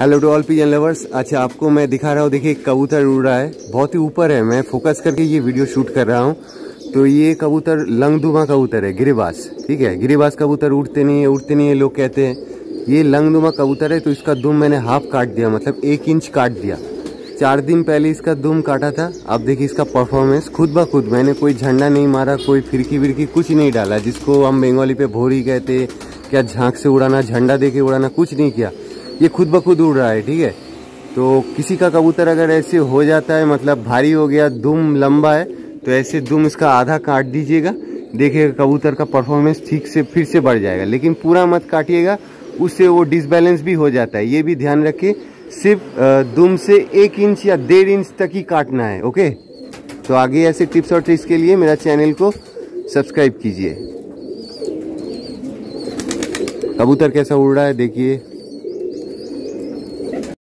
Hello to all pigeon lovers अच्छा आपको मैं दिखा रहा हूँ, देखिए कबूतर उड़ रहा है। बहुत ही ऊपर है, मैं फोकस करके ये वीडियो शूट कर रहा हूँ। तो ये कबूतर लंगदुमा कबूतर है, गिरिबास, ठीक है? गिरिबास कबूतर उड़ते नहीं है, उड़ते नहीं है, लोग कहते हैं। ये लंगदुमा कबूतर है तो इसका दुम मैंने हाफ़ काट दिया मतलब एक इंच काट दिया। चार दिन पहले इसका दुम काटा था, अब देखिए इसका परफॉर्मेंस खुद ब खुद मैंने कोई झंडा नहीं मारा, कोई फिरकी विरकी कुछ नहीं डाला, जिसको हम बंगाली पे भोरी कहते क्या झाँक से उड़ाना, झंडा दे के उड़ाना, कुछ नहीं किया। ये खुद ब खुद उड़ रहा है, ठीक है? तो किसी का कबूतर अगर ऐसे हो जाता है मतलब भारी हो गया, दुम लंबा है तो ऐसे दुम इसका आधा काट दीजिएगा, देखिएगा कबूतर का परफॉर्मेंस ठीक से फिर से बढ़ जाएगा। लेकिन पूरा मत काटिएगा, उससे वो डिसबैलेंस भी हो जाता है। ये भी ध्यान रखिए, सिर्फ़ दुम से एक इंच या डेढ़ इंच तक ही काटना है, ओके? तो आगे ऐसे टिप्स और ट्रिक्स के लिए मेरा चैनल को सब्सक्राइब कीजिए। कबूतर कैसा उड़ रहा है, देखिए।